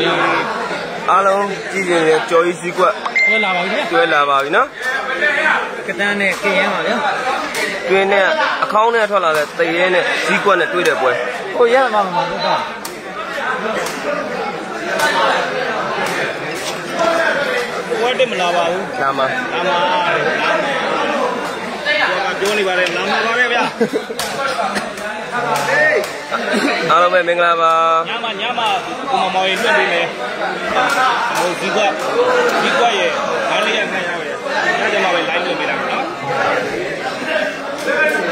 ဗျာအားလုံးကြည့်ရင်ကြော်ကြီးစည်းကွက်တွဲလာပါပြီဗျာတွဲလာပါပြီနော်ကတန်းနဲ့ကရင်ပါဗျာတွင်းနဲ့အခေါင်းနဲ့ထွက်လာတဲ့တရဲနဲ့စည်းကွက်နဲ့တွေ့တဲ့ပွဲဟိုရမှာမှာတော့ကဘွဲတက်မလာပါဘူးလာမှာလာမှာလာမှာပြောနေပါတယ်လာမှာပါပဲဗျာ အားလုံးပဲမင်္ဂလာပါညမညမကိုမမောင်ရင်လွတ်ပေးမယ်ဟိုဒီကွက်ဒီကွက်ရဲ့နားလေးရခံရမယ်ညကျမှပဲ line လွတ်ပေးတာနော်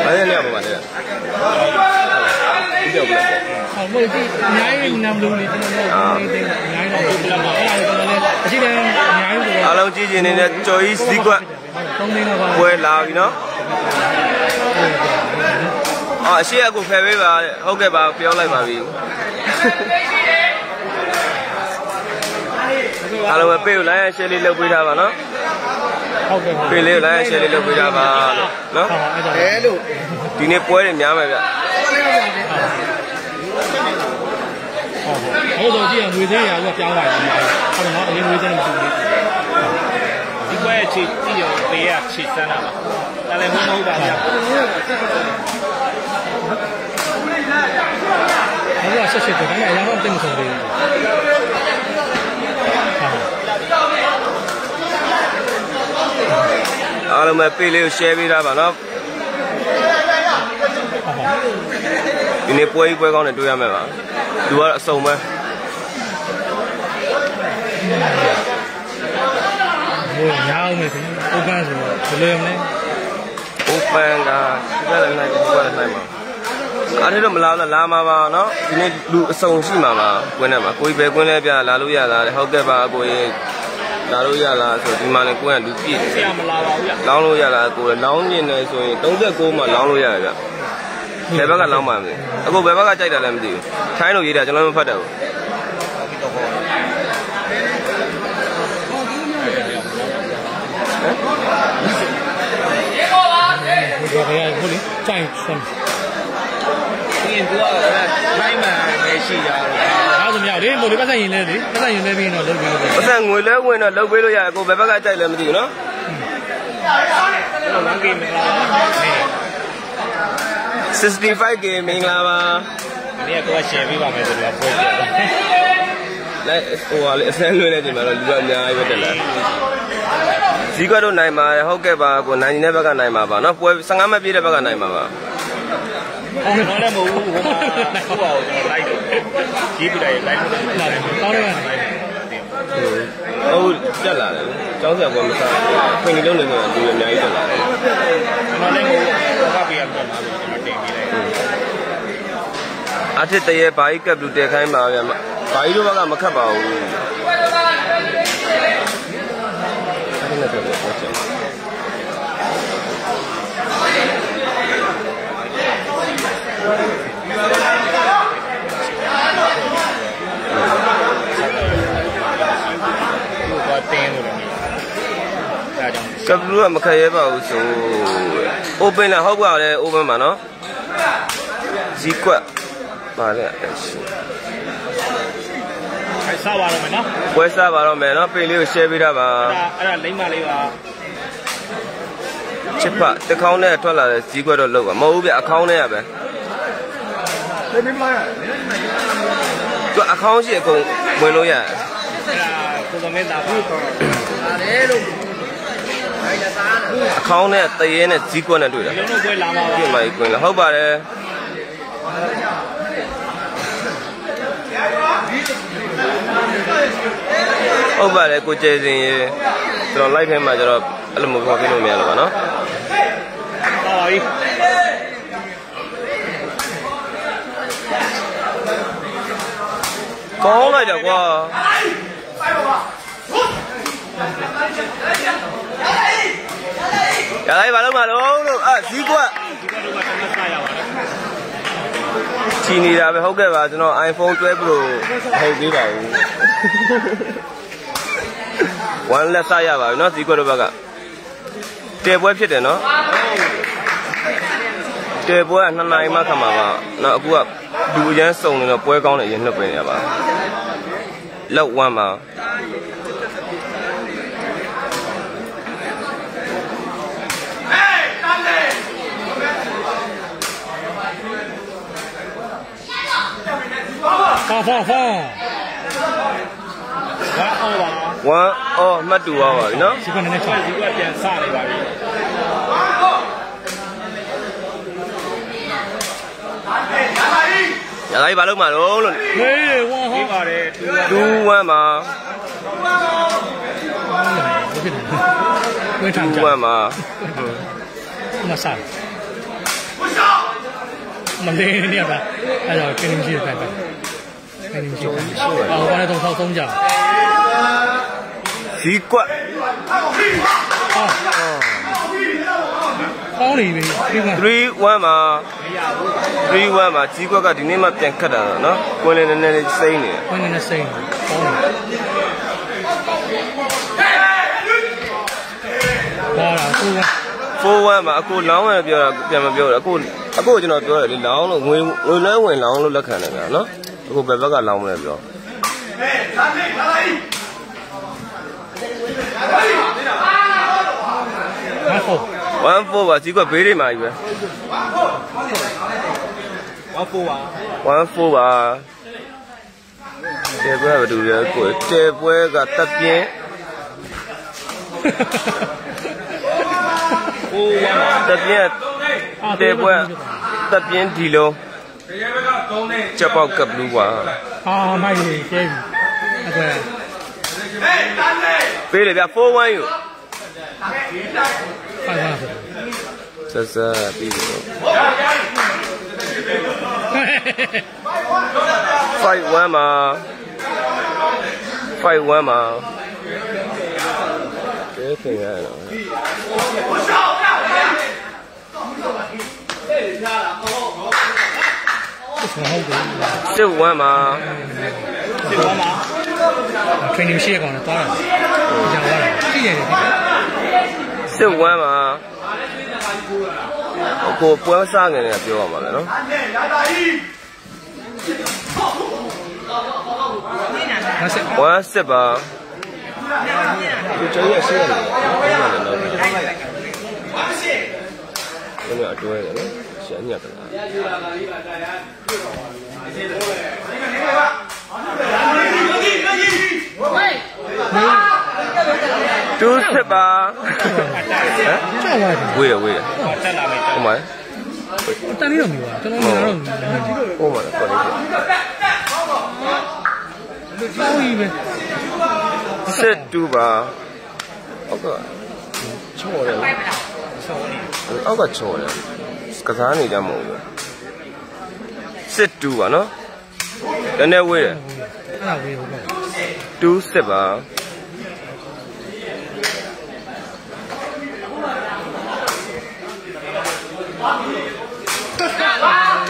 ဘာလဲနေရပါပါတဲ့ဒီကြောက်ပြလိုက်ဟောမဟုတ်ဒီအများကြီးနံလို့နေကျွန်တော်လည်းနေတယ်အများကြီးတော့ဘုရားအဲ့ဒါကျွန်တော်လည်းအရှိတယ်အများကြီးဆိုတော့အားလုံးကြည့်ရင်နေတဲ့ကြော်ကြီးစည်းကွက်သုံးသိန်းတော့ပါပွဲလာပြီနော် အော်အရှိအကူဖယ်ပေးပါတဲ့ဟုတ်ကဲ့ပါပြောလိုက်ပါပြီအားလုံးပဲပေးကို line share လေးလုပ်ပေးထားပါနော်ဟုတ်ကဲ့ဟုတ်ပေးလေးကို line share လေးလုပ်ပေးထားပါလို့နော်အဲ့ဒါအဲလို့ဒီနေ့ပွဲတွေများမယ်ဗျဟုတ်ဟုတ်ဆိုကြည့်ရငွေသေးရကပြောင်းလာတယ်ဟုတ်တော့အရင်ငွေသေးနဲ့မတူဘူးဒီကွက်ရဲ့ခြေကြည့်ရပေးရခြေစမ်းတာပါဒါလည်းမဟုတ်ပါဗျာ အဲ့ဒါဆက်ရှစ်တယ်ဒါပေမဲ့အရင်တော့တိတ်မဆုံးသေးဘူးဟုတ်အားလုံးပဲပေးလေးကို share ပေးထားပါနော်ဟုတ်ဟုတ်ဒီနေ့ပွဲကြီးပွဲကောင်းတွေတွေ့ရမယ်ပါလူကတော့အစုံပဲဟိုညာအောင်မယ်ခင်ဗျိုးပန်းဆိုတော့ဘယ်လိုမလဲ open ကဒီကလည်းနိုင်ဒီကလည်းနိုင်ပါ အားထဲတော့မလာဘူးလားလာမှာပါနော်ဒီနေ့လူအစုံရှိမှာပါကွင်းထဲမှာကိုကြီးပဲကွင်းလဲပြလာလို့ရလားတဲ့ဟုတ်ကဲ့ပါကိုကြီးလာလို့ရလားဆိုဒီမှာလည်းကွင်းကလူပြည့်ဆရာမလာပါဘူးဗျာလောင်းလို့ရလားကိုလောင်းနေတယ်ဆိုရင်39မှာလောင်းလို့ရတယ်ဗျဘယ်ဘက်ကလောင်းမှမလဲအခုဘယ်ဘက်ကကြိုက်တာလဲမသိဘူးထိုင်းလို့ရေးတာကျွန်တော်မဖတ်တယ်ဘူးဟိုကလည်းဟိုလေကြိုင်ဆမ်ဒီ ရင်သူကထိုင်းမှပဲရှိကြတယ်အားဆိုမရလေမို့လေပတ်သက်ရင်လဲလေပတ်သက်ရင်လဲပြီးတော့လုပ်ပြီးတော့ပတ်စံငွေလဲဝင်တော့လုပ်ပေးလို့ရတယ်ကိုဘယ်ဘက်ကကြိုက်လဲမသိဘူးနော်ကျွန်တော်လမ်းကိမင်္ဂလာပါနေ 65k မင်္ဂလာပါနေ့ကတော့ share ပေးပါမယ်ဆိုတော့ပွဲပြတယ်လိုက်ဟိုဟာလေအစမ်းလွှဲနေချိန်မှာတော့လူကအများကြီးပဲတက်လာဇီးကတော့နိုင်ပါတယ်ဟုတ်ကဲ့ပါကိုနိုင်နေတဲ့ဘက်ကနိုင်ပါပါနော်ပွဲ15မပြည့်တဲ့ဘက်ကနိုင်ပါပါ ဟုတ်တယ်တော့လည်းမဟုတ်ဘူးဟိုမှာဟိုပါကျွန်တော် like ကြီးပြလိုက် like လုပ်တယ်လာတယ်တောင်းရရတယ်ဟုတ်တက်လာတယ်ကျောင်းဆရာကမစားခွင့်ကြီးလုံးနေတော့လူအများကြီးတက်လာတယ်ကျွန်တော်လည်းဟိုကပ်ပြရပြန်လာလို့ကျွန်တော်တင်ပေးလိုက်အထစ်တရေဘာကြီးကပ်လူတဲခိုင်းပါဗျာဘာကြီးတို့ဘက်ကမခတ်ပါဘူးအဲ့ဒါနဲ့တော့ပြောချင်ဟိုကတင်းလို့လည်းဒါ ကြောင့်ကပ်လူကမခတ်ရဲပါဘူးဆို open လာဟုတ်ပါလေ open ပါနော်ဇီကွက်ပါလေအဲ့ရှိခိုင်စားပါတော့မယ်နော်ပွဲစားပါတော့မယ်နော်ပေလေးကို share ပေးထားပါအဲ့ဒါအဲ့ဒါလိမ့်မလေးပါချစ်ဖတခေါင်းနဲ့ထွက်လာတဲ့ဇီကွက်တော့လောက်ပါမဟုတ်ဘူးဗျအခေါင်းနဲ့ရပဲ သူအခေါင်းရှိအကုန်ဝင်လို့ရတယ်အဲ့ဒါကိုသမင်းသားဘူးတော့အခေါင်းနဲ့တရေနဲ့ဇီကွက်နဲ့တွေ့တာဒီလိုတော့ပွဲလာမှာပါပြင်မကြီးကွင်းလာဟုတ်ပါတယ်ဟုတ်ပါတယ်ကိုကျေစင်ရေကျွန်တော် live ထဲမှာကျတော့အဲ့လိုမျိုးခေါ်ပြလို့မရတော့ပါနော်ပါပါပြီ ကောင်းလိုက်တယ်ကွာရလိုက်ပါလို့မလို့လို့အာဇီးကွက် ဒီကတော့ကတမစားရပါတယ် ချီနေတာပဲဟုတ်ကဲ့ပါကျွန်တော် iPhone 12 Pro ဟုတ်သေးပါဘူး1လက်စရပါပြီเนาะဇီးကွက်တို့ဘက်ကတဲပွဲဖြစ်တယ်เนาะ တဲပွဲက2နာရီမှခမှာပါနော်အခုကလူအရန်စုံနေတော့ပွဲကောင်းတဲ့အရင်နှုတ်ပေးနေရပါလောက်ဝမ်းပါဖောဖောဖောဝမ်းအော်ပါဝမ်းအော်မှတ်တူပါပါပြီနော်ဒီကနေ့ချက်ဒီကပြန်စလိုက်ပါပြီ တယ်သူက2 1မှာဘယ်ဖြစ်လဲဝေးထမ်းကြ2 1မှာမဆန်မလေးနေရတာအဲ့တော့ကင်းမရှိတဲ့ဖိုက်ပဲကင်းမရှိဘူးအော်ဘာလဲတော့ဆော က်ဆုံးကြဇီကွက်အော်ကောင်းနေပြီဒီက3 1မှာ3 1မှာဇီကွက်ကဒီနေ့မှပြန်ခတ်တာနော်ကွင်းလေးနည်းနည်းလေးစိမ့်နေတယ်ဝင်နေစိမ့်ကောင်းနေဘာလာသူက4 1မှာအခုလောင်းရပြောတာပြန်မပြောတာအခုအခုကျွန်တော်ပြောတယ်လေလောင်းလို့ငွေငွေလွှဲဝင်လောင်းလို့လက်ခံတယ်ဗျာနော်အခုဘယ်ဘက်ကလောင်းမလဲပြောဟာဖို့1 4ပါဇီကွက်ဘေးတွေမှာကြီးပဲဝမ်းဖိုးပါ1 4ပါတဲပွဲကဘာတူလဲကိုတဲပွဲကတက်ပြင်းဟိုဝမ်းပါတက်ပြင်းတဲပွဲတက်ပြင်းဒီလုံးချက်ပေါက်ကပ်လူပါဟာမိုက်ကြီးကျဲပြီအဲ့ဒါပေးလေဗျ4 1ယူ ဖိုင်ပါဆိုဆက်ဆက်ပြီးတော့5 1မှာ5 1မှာကဲခင်ရတော့ဟုတ်တယ်စစ်1မှာဒီဝမ်းပါ training ရှိရကောင်လည်းသွားတာကြာသွားတာကြည့်ရတယ်ဒီ စစ်1မှာကိုပွဲစားငယ်နေတာပြောရမှာလေနော်မဆက်1စစ်ပါဒီကျော်ရရှိရတယ်ဘာမှလည်းတော့ဘယ်လိုအတွဲလဲနော်ရှမ်းညက်ကလား တူးစစ်ပါဟမ်ကြောက်သွားတယ်ဝေးရဝေးရတက်လာမယ်ဟိုမှာတန်လေးတော့မြည်ပါကျွန်တော်ကတော့ဟိုမှာကော်လေးကြောက်ကြီးပဲစစ်တူပါအောက်ကချော်တယ်အောက်ကချော်တယ်ကစားနေကြမဟုတ်ဘူးစစ်တူပါနော်တနေ့ဝေးတယ်အဲ့ဒါဝေးဟုတ်ပါတူးစစ်ပါ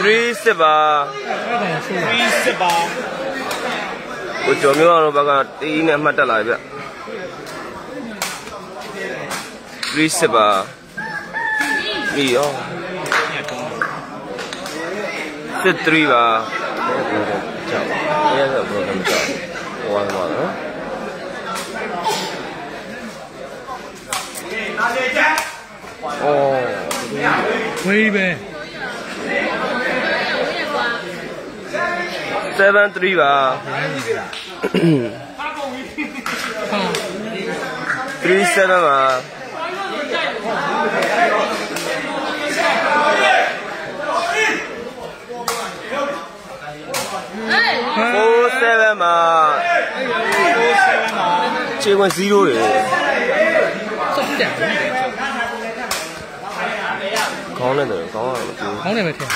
3စစ်ပါအဲ့ဒါဆိုးပြီးစစ်ပါကိုကျော်မျိုးအောင်တို့ဘက်ကတီးနဲ့မှတ်တက်လာပြီဗျ3စစ်ပါပြီးရောစစ်3ပါကြောက်အဲ့ဒါတော့ဘယ်လိုကြောက်ဟိုမှာနော်အော်ဝေးပဲ7 3ပါဟာ3 7ပါ4 7ပါခြေဝင်0တွေစောက်တယ်ခေါင်းနဲ့တယ်ခေါင်းကတော့မကြည့်ခေါင်းနေပဲထင်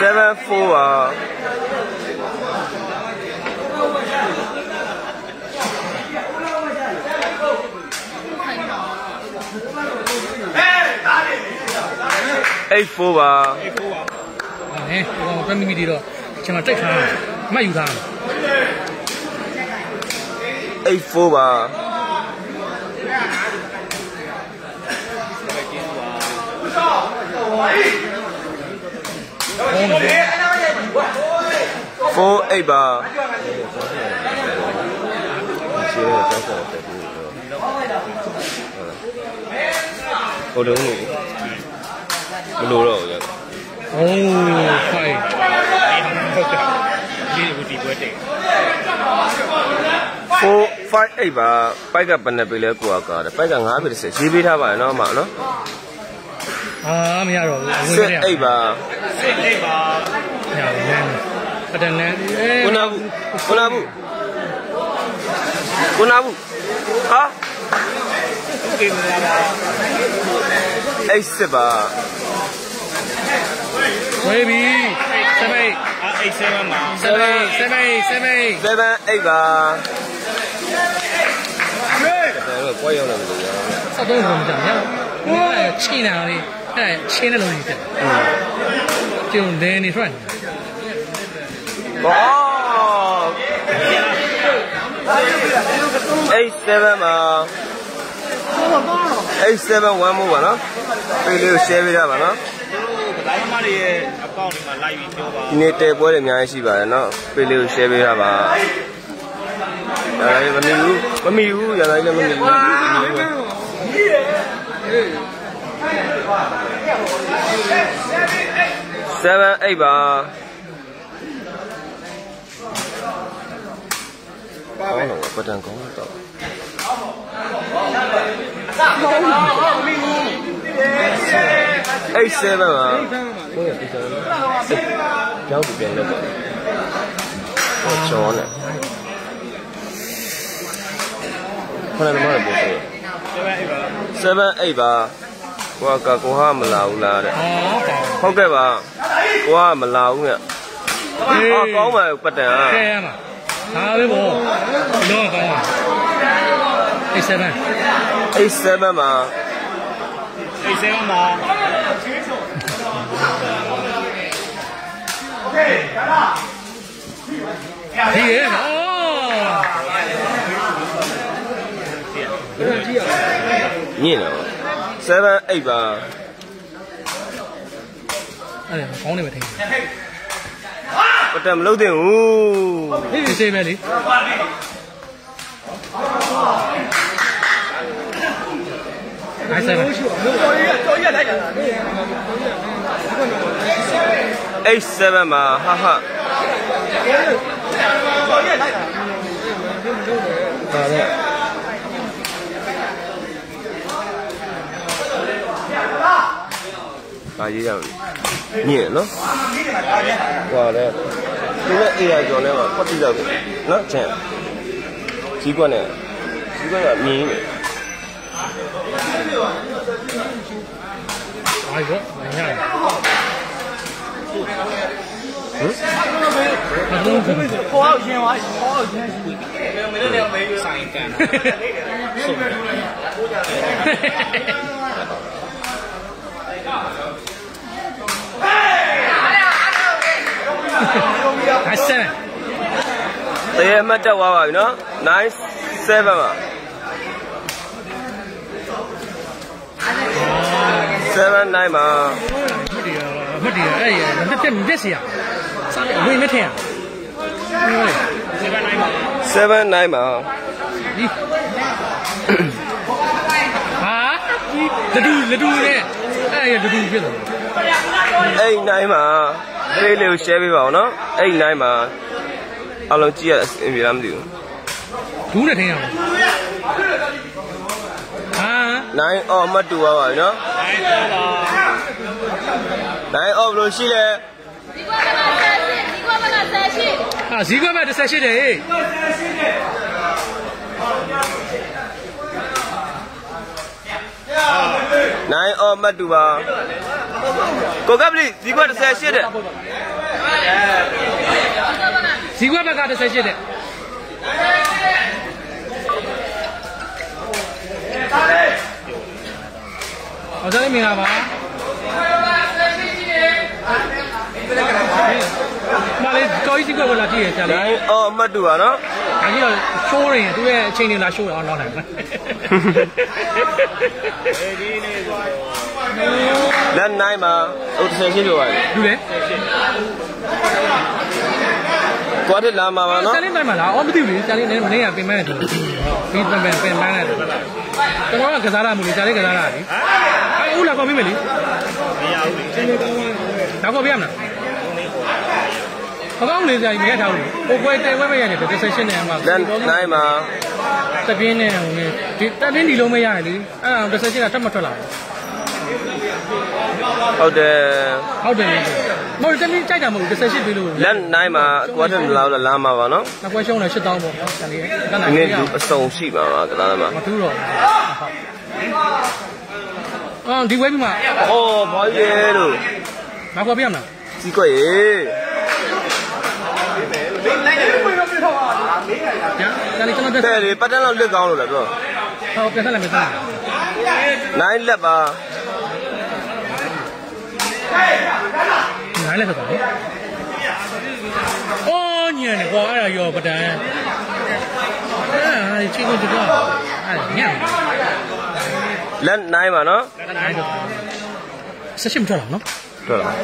ဟာလေ7 4ပါ8 4ပါအေးဖိုးပါဟဲ့ဟိုတမီမီဒီတော့ကျွန်တော်တိုက်ထားမှတ်ယူထား8 4ပါဟော ဖုန်းလေဖုန်းအိတ်ပါကျေးဇူးတော်ဆက်တယ်ပြီးတော့ဟိုလုံးနေမလို့တော့ရအိုးဖိုင်ဒီဟိုဒီပွဲတဲ့4 5 8ပါပိုက်ကဘယ်နှပေးလဲကိုကကားတယ်ပိုက်က9ပေး30ရေးပေးထားပါရနော်အမနော် အာမရတော့ဘူးဝင်ရအိတ်ပါစိတ်အိတ်ပါညောင်းနေအတန်နဲ့ခုနဘူးခုနဘူးခုနဘူးဟာကိမလာအိတ်စပါဝေးပြီစမိတ်အိတ်စမမှာစမိတ်စမိတ်စမိတ်စမိတ်အိတ်ပါဟေးဒါတော့ပွားရောက်လာပြီလားအတော့ဘယ်မှာကြာလဲဟိုချိနာလေး အဲချင်းတဲ့လုံးကြီးတက်ကျုံလဲနေထွက်ဘော87ပါ87 1မို့ပါနော်ပေးလေးကို share ပေးထားပါနော်ဒါမှမတွေရဲ့အကောင့်တွေမှာ live ပြီးပြောပါဒီနေ့တဲပွဲတွေအများကြီးရှိပါတယ်နော်ပေးလေးကို share ပေးထားပါရတိုင်းမမီဘူးမမီဘူးရတိုင်းလည်းမမီဘူး 7 8ပါကောင်းတော့ပဒံကောင်းတော့အဲ့7ပါဟုတ်ရဲ့ဒီစမ်းကြောက်ပြန်လက်ပါချောနဲ့ခဏမှလည်းပို့တယ်7အိတ်ပါ7 8ပါ ကိုကကိုဟာမလာဘူးလားတဲ့ဟောပါဟုတ်ကဲ့ပါကိုကမလာဘူးမြတ်အော်ကောင်းပါပတန်อ่ะကဲရမှာဒါပဲဗောလုံးကောင်းပါအေး7အဲ့7မှာ87မှာဒီရဟောညင်တော့ 7 8ပါအဲ့ဒါကောင်းနေပဲထင်ပတန်မလုပ်သင့်ဘူးတယ်ဒီစေးပဲလေအဲ့7အဲ့7မှာဟာဟာဒါလ ည်းပါရေးရမယ်ညင်နော်ဟွာလဲဒီမဲ့ AI ကျော်လဲမှာပတ်တိတော့နော်ချင်ကြီးကွက်နဲ့ကြီးကွက်ကမြင်နေဘာရောမညာဟမ်ဘာလို့လဲခေါ်အောင်ရှင်းသွားခေါ်အောင်ရှင်းမင်းတို့လည်းမေးဆိုင်ကန် အဲ့7တရေအမှတ်တက်သွားပါပြီနော်9 7ပါ7 9ပါမတည်ရမတည်ရအဲ့ရမတက်မတက်စီရစားအဝင်မထင်ရဟုတ်လေ7နိုင်ပါ7 9ပါဒီဟာလဒူလဒူနဲ့အဲ့ရလဒူဖြစ်တယ်အဲ့9ပါ ဖေးလေးကို share ပေးပါဦးနော်အဲ့9ပါအလုံးကြည့်ရအဆင်ပြေလားမသိဘူးဘူးနဲ့ထင်ရအောင်ဟာ9 off အမှတ်တူပါပါပြီနော်နိုင်တော့ပါ9 off လို့ရှိလဲဒီကွက်ကမှဆက်ရှိဒီကွက်ကမှဆက်ရှိဟာဈေးကွက်မဲ့18တယ်ဟေး9 off အမှတ်တူပါ ကိုကပ်ပလီဒီကွက်38တဲ့ဈေးကွက်ဘက်က18တယ်အောင်စားမင်္ဂလာပါမလေးတော်ကြီးဈေးကွက်ကလာကြည့်ရဆရာလေး9 off အမှတ်တူပါနော်ဒါကြီးတော့ရှိုးရင်သူ့ရဲ့အချိန်တွေလာရှိုးအောင်လောက်နိုင်မယ်အဲဒီနေ့ဆို လက်9ပါဟုတ်38ပြောပါလေလူလေကွာတက်လာမှာပါနော်ဆယ်လေးနိုင်မှာလားအော်မသိဘူးလေဆယ်လေးနည်းမနေ့ကပင်မတယ်ဒီပင်ပင်ပင်ပန်းတယ်ကျွန်တော်ကကစားရမှုလေဆယ်လေးကစားရတာလေအဲဦးလာကောင်းပြီမလေးမရဘူးလေတော့ကောပြရမလားဘာကောင်းလေးဆိုင်မြဲထားဘူးဟိုပွဲတဲဝဲမရတယ်ဒီဆက်ရှင်နဲ့မှာလက်နိုင်မှာတပြင်းနဲ့ဟိုဒီတက်ပြင်းဒီလုံးမရတယ်လေအဲ့ဒါဒီဆက်ရှင်ကတက်မထွက်လာဘူး ဟုတ်တယ်ဟုတ်တယ်မဟုတ်တက်ပြင်းကြိုက်တာမဟုတ်ဘူးဒီဆက်ရှင်ပြီးလို့လက်နိုင်မှာကွာတက်လာလာမှာပါနော်နောက်ပွဲရှုံးတယ်8000ပေါ့ဆယ်လေးကနဒီနေ့လူအစုံရှိပါမှာကစားသမားမထူးတော့အော်ဒီဝဲပြီးမှအော်ဘာရဲလို့ငါကောပြရမလားစီကွက်ရေညာဒါလေးကျွန်တော်တက်တဲ့လေပတ်တန်းလောက်လက်ကောင်းလို့လားပြောဟောပြန်ဆက်လိုက်မယ်သားနိုင်လက်ပါ နိုင်လိုက်ခါတော့အော်ညံနေကွာအဲ့ဒါရောပဒံအဲ့ချင်းကိုတော့အဲ့ညံလက်နိုင်မှာနော်နိုင်တော့ဆက်ရှိမထွက်လာနော်ဟုတ်လား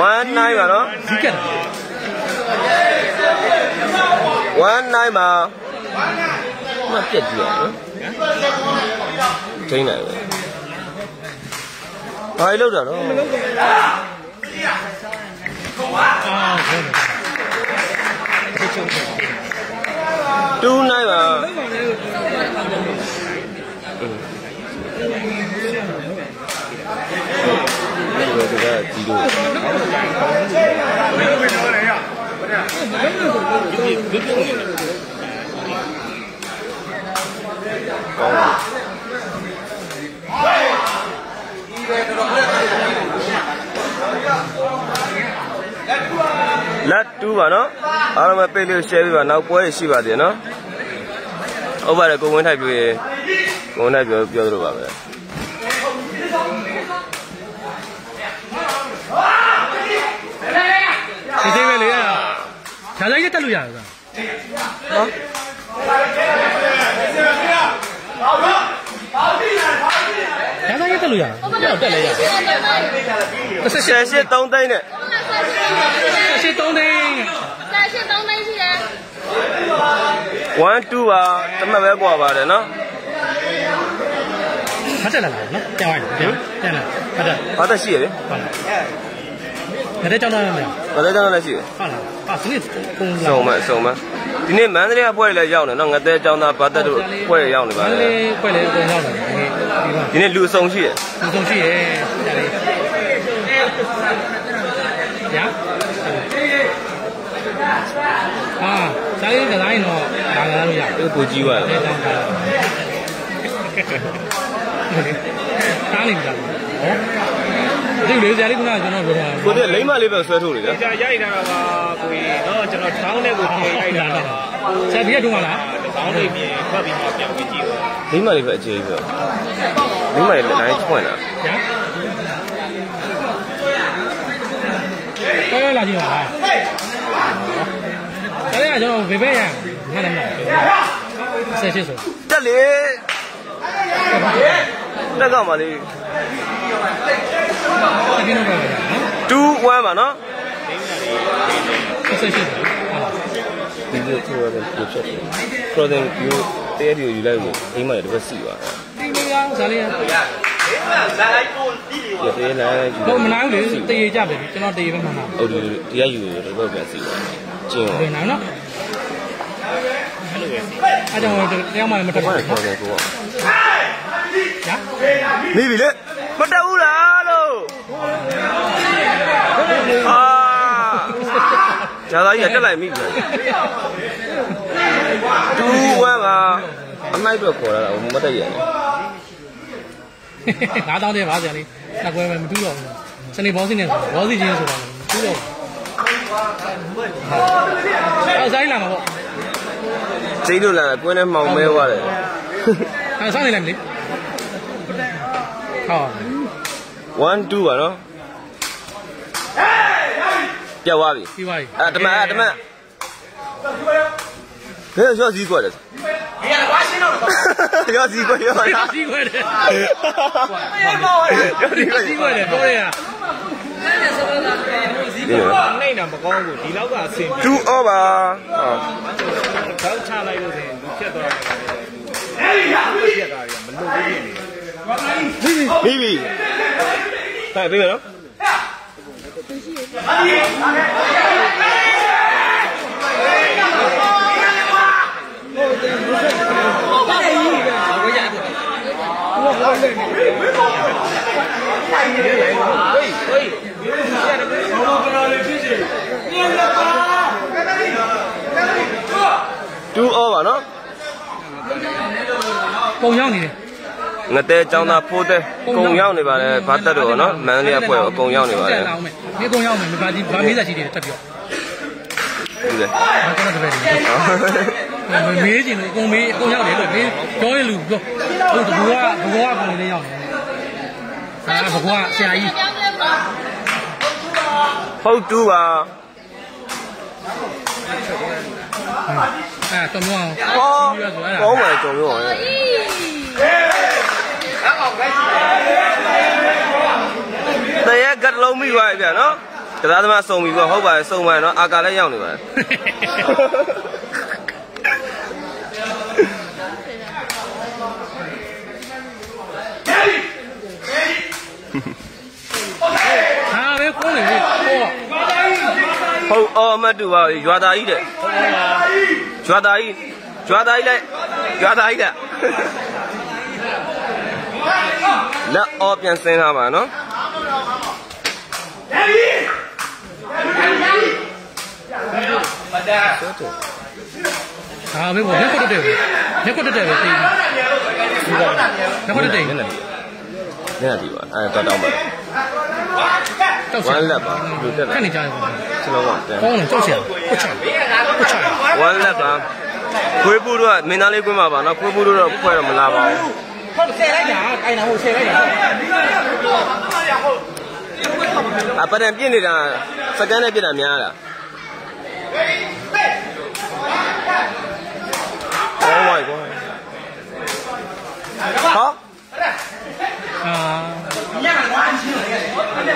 ဝမ်းနိုင်ပါနော်ဒီကက်ဝမ်းနိုင်မှာမပြက်ကြည့်ရနော်ချိန်နိုင်ပဲ ဘာလို့လောက်တာတော့အာဟုတ်တယ်တူးနိုင်ပါဒီကဒီလိုလက် တူးပါနော်အားလုံးပဲပိတ်လို့ share ပေးပါနောက်ပွဲရရှိပါသေးနော်ဟုတ်ပါတယ်ကိုဝင်းထိုက်ပြောရေကိုဝင်းထိုက်ပြောပြောသလိုပါပဲဒီသေးပဲလေအဲ့ဒါဈာလိုက်ရက်တက်လို့ရတယ်ကွာနော်ဈာလိုက်ရက်တက်လို့ရတယ်တော့တက်လဲရတယ်ရှယ်ရှစ်3သိန်းနဲ့အ ရှစ်သုံးသိန်းကြာရှစ်သုံးသိန်းရှိတယ်1 2ပါတမက်ပဲกว่าပါတယ်เนาะမတက်လာလားနော်ပြန်လိုက်ပြန်ပြန်လာမတက်ဘာတက်ရှိရလဲဟုတ်လားဒါကြောင်တော့မလားဒါကြောင်တော့လည်းရှိရဟုတ်လားအာဒီနေ့ပုံစံဆုံးမဆုံးမဒီနေ့မန္တလေးအဖွဲ့လည်းရောက်နေနော်ငသက်ကြောင်သားဘာတက်တို့အဖွဲ့ရောက်နေပါလားမန္တလေးအဖွဲ့လည်းရောက်နေဒီနေ့လူအစုံရှိရလူအစုံရှိရဒါလေး အာစာရေးကတိုင်းတော့ဒါငါလို့ရတယ်ဒီကိုကြီးသွားတယ်တောင်းတာတားနေကြတယ်ဟောဒီလေဇာလေးကကျွန်တော်ပြောတာကိုတည်းလိမ့်မလေးပဲဆွဲထုတ်နေတယ်ကြာရိုက်တာကကိုကြီးတော့ကျွန်တော်တောင်းတဲ့ကိုပြင်ရိုက်တာကဆက်ပြီးတော့မလားတောင်းလေးပြင်ဖတ်ပြီးမှပြန်ပြီးကြည့်ပါလိမ့်မလေးပဲအခြေကြီးပဲလိမ့်မလေးလည်းဖွင့်တာညာတော်ရလာကြည့်ပါလား အဲ့ဒါကျွန်တော်ဘေဘဲရငါလည်းမလားဆက်ရှိဆိုတက်လေတက်ကောင်ပါလေတကယ်တော့ပဲနော်2 1ပါနော်ဆက်ရှိဆိုဟာဒီလိုထိုးရတယ်ပြချက်တယ်ခရိုဒင်ယူတဲဒီကိုယူလိုက်လို့လိမ့်မလေးတစ်ပတ်စီသွားတယ်ဒီလိုရောဇာလေးရရသေးလားယူတော့မနိုင်ဘူးလေတရေကြပဲကျွန်တော်တရေပဲမှန်ပါဟုတ်ဒီဒီကယူတယ်တစ်ပတ်ပြန်စီသွားကျင်းဘယ်နိုင်နော် အဲ့ကြောင့်တရားမှမတက်ဘာဘူးလဲခေါ်တယ်ကိုကညာမိပြီလေမတက်ဘူးလားလို့အာဂျာသာကြီးကတက်လိုက်မိပြီတူဝဲပါအမိုက်တော့ခေါ်လာတာမတက်ရတယ်ငါးတောင်းတဲ့ပါဇာလေးနှစ်ကွဲပဲမတူးတော့ဘူးစနေဘောစီနဲ့ဘောစီချင်းဆိုတာမတူးတော့ဘူးအဲ့ဆိုင်လာမှာပေါ့ စိတ်လို့လာကွင်းနဲ့မှောင်မဲသွားတယ်အဲ့ဆိုင်နေလိုက်မလေးဟော1 2ပါနော်ပြတ်သွားပြီပြီးပါပြီအဲ့တမန်အဲ့တမန်ဘယ်ရောစီးကွက်လဲရောစီးကွက်ရောဒီလားစီခွဲတယ်ရောစီးကွက်ဒီစီခွဲတယ်ပြောရရဟ ပြင်နော်နှိမ့်တာမကောင်းဘူးဒီလောက်ကအဆင်ပြေ2 over ဟောထောက်ချလိုက်လို့ဆိုရင်လူဖြတ်သွားတယ်အဲ့ဒီဟာဖြတ်တာတွေကမလွတ်ဘူးဖြစ်နေပြီးပြီဟဲ့ပြီးမယ် နော်2 over နော်ပုံရောက်နေတယ်ငတဲចောင်းသားဖိုးတဲ့ကုံရောက်နေပါတယ်ဘာတက်တော့နော်မန်လေးအဖွဲ့အကုံရောက်နေပါတယ်တက်အောင်မယ်ဒီကုံရောက်မယ်ဗာဒီဗာမေးစားရှိတယ်တက်ပြောဟုတ်တယ်ဘာကတော့တပည့်တယ်မေးချင်လို့အကုန်မေးအကုန်ရောက်တယ်လို့မေးပြောရင်လူပြောဟုတ်တကူကဘကောကပုံလေးရောက်တယ်အာဘကောကဆရာကြီးပြောင်းလဲမလား ဟုတ်တူပါအဲတော်မောင်းဟောပြီးရဆိုအဲ့ဒါကောင်းပါကြုံရောရဲ့တရက်ကတ်လုံးမိသွားပြီဗျာနော်ကစားသမားစုံပြီပေါ့ဟုတ်ပါတယ်စုံပါတယ်နော်အာကာလည်းရောက်နေပါတယ်ဟာပဲကို နေလေကိုဟုတ်အော်မတူပါရွာသားကြီးတဲ့ရွာသားကြီးရွာသားကြီးလိုက်ရွာသားကြီးတဲ့လက်အော်ပြန်ဆင်းထားပါနော်ဟာပဲပေါ့လက်ကွတ်တက်တယ်လက်ကွတ်တက်တယ်ပဲသိပြီလက်ကွတ်တက်တယ်ညနေညနေဒီပါအဲတော့တောင်းပါ တောက်ဝမ်းလက်ပါလူတက်ခလာက်နေကြတယ်ပေါ့စလုံးပါတန်ကောင်းတယ်ကြောက်စရာဟုတ်ချာဟုတ်ချာဝမ်းလက်ပါခွေးပူတော့မင်းသားလေးကွင်းမှာပါနော်ခွေးပူတော့ဖွဲ့တော့မလာပါဘူးဟုတ်ဆယ်လိုက်တာအိုင်နာဟုတ်ဆယ်လိုက်တာအပဒံပြည့်နေတာစကန်နဲ့ပြည့်တာများလားဟောဝိုင်ကွာဟော အာစိတ် ဘုတော်ဒီ တေးဦးမသေးမဝိုင်း အာကချင်းခဲ့တာမမြင်ဘူးလေထောက်ခဲ့ပါကိုကျွန်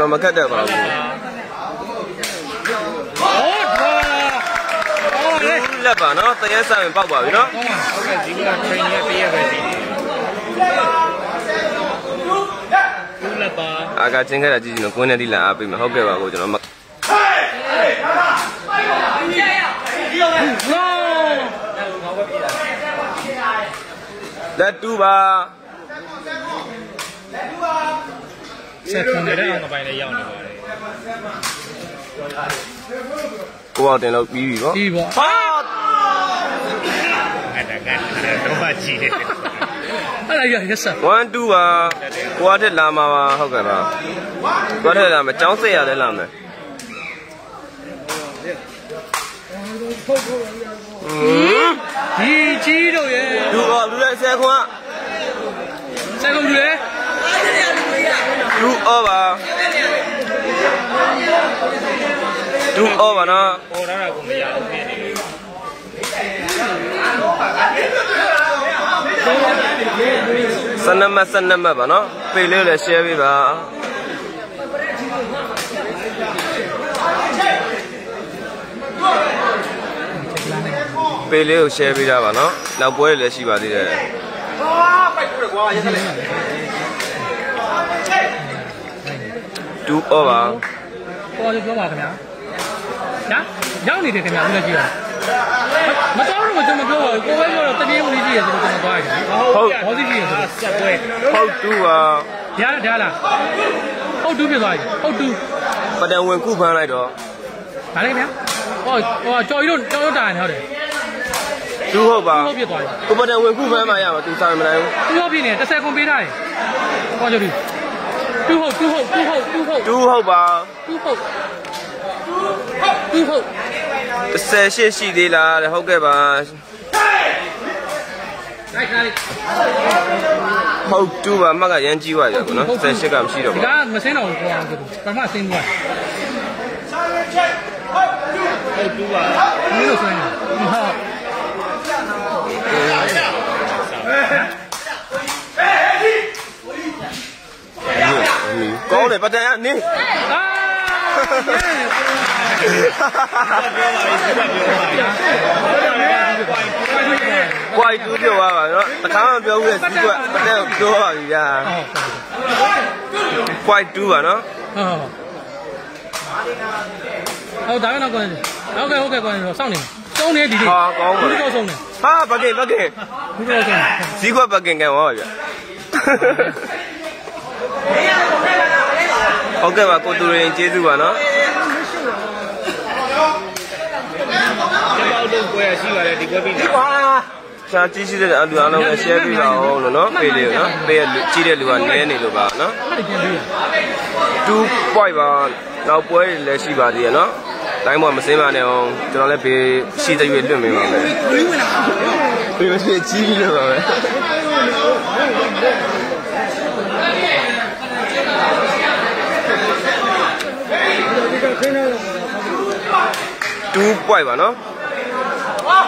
တော်မကတ်တတ်ပါဘူးဟုတ်ပါဟုတ်လေလက်ပါနော်တရက်ဆိုင်ပေါက်ပါပြီနော်ကောင်းပါဟုတ်ကဲ့ဒီက train ရဲ့တရက်ပဲဒီဘူးလက်ပါ အာကချင်းခဲ့တာကြည့်ကြည့်နော်ကွင်းနဲ့ဒီလာအားပေးမယ်ဟုတ်ကဲ့ပါကိုကျွန်တော်မဟောလက်တူပါဆက်ခွန်နေတယ်ငပိုင်းလည်းရောက်နေပါတယ်ကိုအောင်တင်လို့ပြီးပြီပေါ့ဒီပေါ့ဟာအဲ့ဒါကတော့မှကြည့်တယ်အဲ့ဒါရရက်ဆက်1 2ပါ ကိုကထက်လာမှာပါဟုတ်ကဲ့လားကိုကထက်လာမှာចောင်းစိတ်ရလဲလာမယ်ဒီကြီးတို့ရဲ့လူကလူလိုက်ဆယ်ခွန်းကဆယ်ခွန်းလူလေလူအော်ပါလူအော်ပါနော်ဟောတာကိုမရဘူးဖြစ်နေတယ်ဘယ်လိုလဲ 12မှတ်12မှတ်ပါနော်ပေလေးလည်း share ပေးပါပေလေးကို share ပေးတာပါနော်နောက်ပွဲလည်းရှိပါသေးတယ်ဟာပိုက်ခုတယ်ကွာရက်ဆက်တူအော်ပါပေါ်လို့ပြောပါခင်ဗျာညာရောက်နေတယ်ခင်ဗျာဦးလည်းကြည့်ပါမတော် တော့ကျွန်တော်မပြောပါဘူးကိုပဲပြောတော့တတိယဦးကြီးကြည့်ရဆိုတော့ကျွန်တော်သွားရတယ်ဟုတ်ဟောစီကြည့်ရဆိုတော့ဆက်ပွဲဟုတ်တူပါရရဒါလားဟုတ်တူပြသွားပြီဟုတ်တူပဒံဝင်ခုဖမ်းလိုက်တော့ဒါလည်းခင်ဗျာဟောဟောကြော်ရီတို့ကြော်ရွတာနေဟုတ်တယ်တူဟုတ်ပါဟုတ်ပြသွားပြီကိုပဒံဝင်ခုဖမ်းမှရမှာသူစားမနိုင်ဘူးသူရောပြနေတစ်ဆက်ကွန်ပေးထားတယ်ဟောကြော်ရီတူဟုတ်တူဟုတ်တူဟုတ်တူဟုတ်တူဟုတ်ပါတူဟုတ်တူဟုတ် 18ရှိသေးလားတဲ့ဟုတ်ကဲ့ပါလိုက်ခါလေးဟုတ်တူပါမကရမ်းကြီးသွားကြကောနော်18ကမရှိတော့ဒီပါကမစင်းတော့ဘူးကွာပထမစင်းသွားဟုတ်တူပါမင်းတို့ဆွဲနေဟုတ်ကောင်းတယ်ပတ်တန်ကနင်းအာ ကွာတူးပြောသွားပါနော်တခါမှပြောဘူးလေစီကွပတ်တန်ကိုပြောပါပြီဗျာကွာတူးပါနော်ဟုတ်ဟုတ်ဒါကတော့ကွန်ဟုတ်ကဲ့ဟုတ်ကဲ့ကွန်စောင့်နေစောင့်နေဒီဒီဟာကောင်းပါဒီလေတော့စောင့်နေဟာပကင်ပကင်ဒီတော့စောင့်နေစီကွပကင်ကန်ပါဗျာ ဟုတ်ကဲ့ပါကိုတူရင်ကျေးဇူးပါနော်ကျွန်တော်တို့ကိုရရှိပါတယ်ဒီကွက်ပြီးနေရှားကြည့်ရှိတဲ့အလူအားလုံးလည်း share ပေးပါအောင်လို့နော်ပေးလေနော်ပေးရကြီးတဲ့လူကနည်းနေလို့ပါနော်အဲ့ဒီပြန်ပြီး2 point ပါနောက်ပွဲတွေလည်းရှိပါသေးရဲ့နော်တိုင်းပေါ်မစင်းပါနဲ့အောင်ကျွန်တော်လည်းဘေးရှိတဲ့ရွေလွတ်မိပါမယ်ဘေးမရှိကြီးပြီးလို့ပါပဲ 2 point ပါနော်ဟာ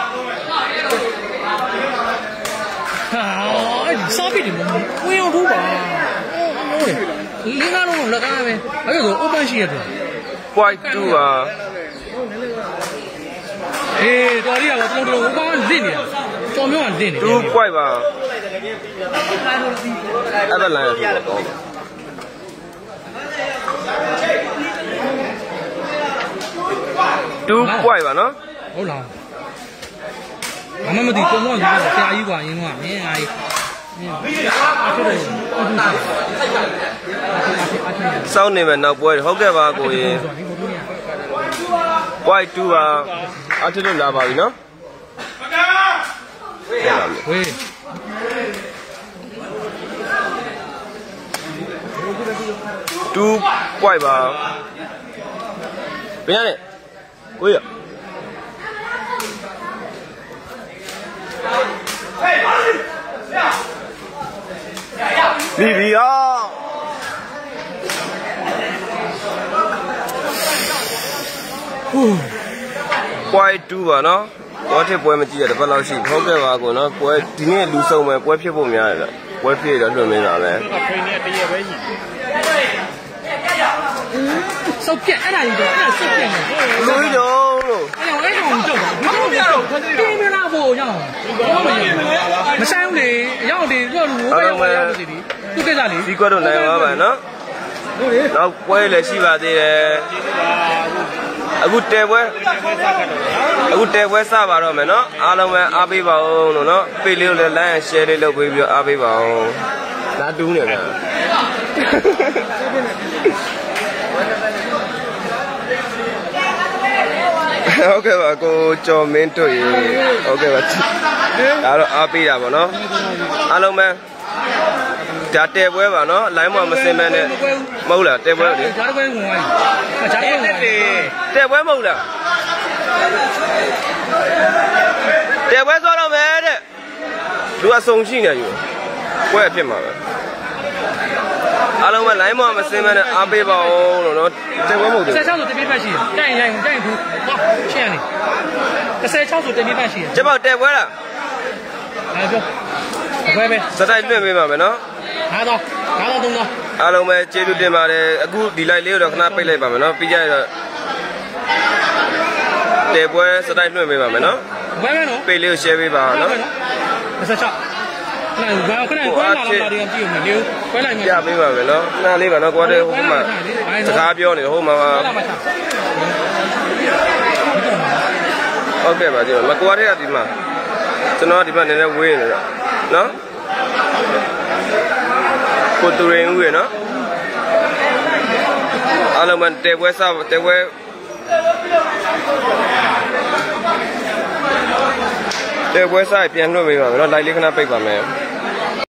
အဲ့ဒီစားပြစ်တယ်မဝင်းအောင်ထိုးပါဟုတ်တယ်လင်းကားလုံးလက်ကားပဲအဲ့ဒါဆို open ရှိရတယ် point 2ပါအေးတော်ရီကတော့တော်တော်ဟိုကောင်လင့်နေတာတော်မျိုးကလင့်နေတယ်2 point ပါအဲ့ဒါလည်း 2ပွိုက်ပါနော်ဟုတ်လားမမမသိတော့တော့ဆရာကြီးကွာရင်းကမင်းအားကြီးစောင်းနေမယ်နောက်ပွဲဟုတ်ကဲ့ပါကိုရင် white 2ပါအထက်လို့လာပါပြီနော်ဝေး2 white ပါပြန်ရတယ် ကိုရဘီဘီယာဟူး white 2ပါနော်ဘောထစ်ပွဲမကြည့်ရတဲ့ဘက်လောက်ရှိဟုတ်ကဲ့ပါကိုနော်ပွဲဒီနေ့လူစုံမယ်ပွဲဖြစ်ဖို့များတယ်ပွဲဖြစ်ရတော့လွတ်မင်းတာပဲကထရိန်နဲ့တရက်ပဲရှိ စောက်ပြက်အဲ့ဒါကြီးတော့အဲ့ဒါစောက်ပြက်နေလူကြီးတော့လို့အဲ့ဒါအဲ့ကောင်ကြောက်တာဘယ်တော့မှကြောက်တင်းမလားဘောရောက်မဆိုင်ဘူးလေရောက်တယ်တို့လူဘယ်ရောက်ရောက်စီဒီသူကိစ္စလေဒီကွက်တော့နိုင်ပါပါနော်နောက်ပွဲလည်းရှိပါသေးတယ်အခုတဲပွဲအခုတဲပွဲစပါတော့မယ်နော်အားလုံးပဲအားပေးပါဦးလို့နော်ပေလေးကိုလည်း like and share လေးလုပ်ပေးပြီးတော့အားပေးပါအောင်လာတူးနေတယ် ဟုတ်ကဲ့ပါကိုကျော်မင်းတို့ရေဟုတ်ကဲ့ပါဒါတော့အားပေးတာပေါ့နော်အားလုံးပဲဒါတဲပွဲပါနော်လိုင်းမမစင်မဲနဲ့မဟုတ်လားတဲပွဲလေဂျားပွဲဝင်သွားပြီဂျားပွဲဝင်သွားပြီတဲပွဲမဟုတ်လားတဲပွဲဆိုတော့မယ်တဲ့လူအဆုံရှိနေယူပွဲအဖြစ်မှာပဲ အားလုံးပဲလိုင်းမမစင်မဲနဲ့အားပေးပါဦးလို့နော်တဲပွဲမဟုတ်ဘူး16ဆိုတပိပတ်ရှိတယ်တိုင်ရင်တိုင်ဘူးဟာရှင်းရနေ16ဆိုတပိပတ်ရှိတယ်ကျမောက်တဲပွဲလားအဲပြောဘယ်ပဲစတိုက်လွင့်ပေးပါမယ်နော်ငါတော့ငါတော့သုံးတော့အားလုံးပဲကျေးဇူးတင်ပါတယ်အခုဒီ live လေးကိုတော့ခဏပိတ်လိုက်ပါမယ်နော်ပြီးကြရတော့တဲပွဲစတိုက်လွင့်ပေးပါမယ်နော်ဘယ်ပဲနော်ပိတ်လေးကို share ပေးပါနော်16 နိုင်ဘာခဏခွဲလာလာတယ်ကြည့်ဦးမယ်လေခွဲလိုက်မယ်ပြပေးပါမယ်နော်ခဏလေးပါနော်ကိုယ်တည်းဟိုမှာစကားပြောနေဟိုမှာခွဲလာမှာချဟုတ်ကဲ့ပါကျွန်တော်မကွာတဲ့ကဒီမှာကျွန်တော်ကဒီမှာနည်းနည်းဝေးနေတော့နော်ကိုတူရင်ဦးရနော်အားလုံးမတဲပွဲစားတဲပွဲတဲပွဲစားပြန်လွှတ်ပေးပါမယ်နော်လိုက်လေးခဏပိတ်ပါမယ်